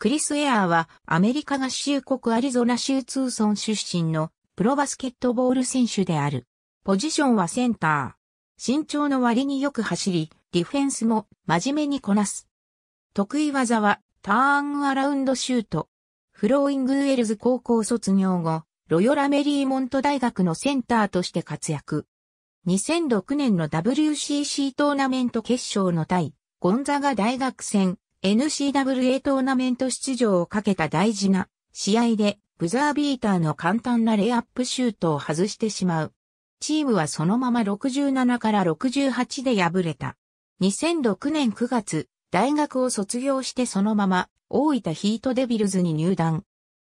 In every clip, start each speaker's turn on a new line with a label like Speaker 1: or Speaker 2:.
Speaker 1: クリス・エアーはアメリカ合衆国アリゾナ州ツーソン出身のプロバスケットボール選手である。ポジションはセンター。身長の割によく走り、ディフェンスも真面目にこなす。得意技はターンアラウンドシュート。フローイングウェルズ高校卒業後、ロヨラメリーモント大学のセンターとして活躍。2006年の WCC トーナメント決勝の対、ゴンザガ大学戦 NCWA トーナメント出場をかけた大事な試合でブザービーターの簡単なレイアップシュートを外してしまう。チームはそのまま67から68で敗れた。2006年9月、大学を卒業してそのまま大分ヒートデビルズに入団。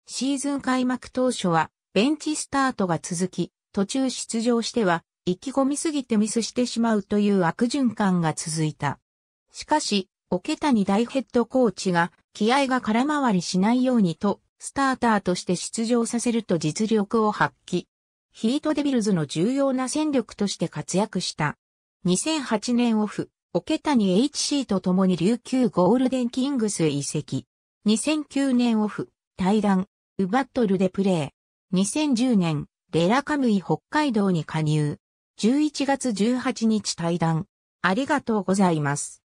Speaker 1: シーズン開幕当初はベンチスタートが続き、途中出場しては意気込みすぎてミスしてしまうという悪循環が続いた。しかし、桶谷大ヘッドコーチが気合が空回りしないようにとスターターとして出場させると実力を発揮。ヒートデビルズの重要な戦力として活躍した。2008年オフ、桶谷 HC と共に琉球ゴールデンキングス移籍。2009年オフ、対談、ウバットルでプレー。2010年、レラカムイ北海道に加入。11月18日対談。ありがとうございます。